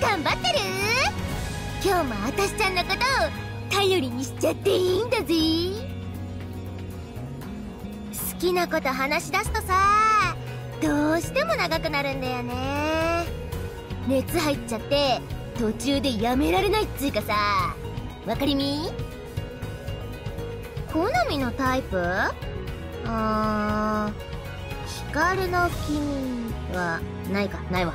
頑張ってる。今日もあたしちゃんのことを頼りにしちゃっていいんだぜ。好きなこと話し出すとさどうしても長くなるんだよね。熱入っちゃって途中でやめられないっつうかさ。わかりみ？好みのタイプ？あー光の君はないかないわ。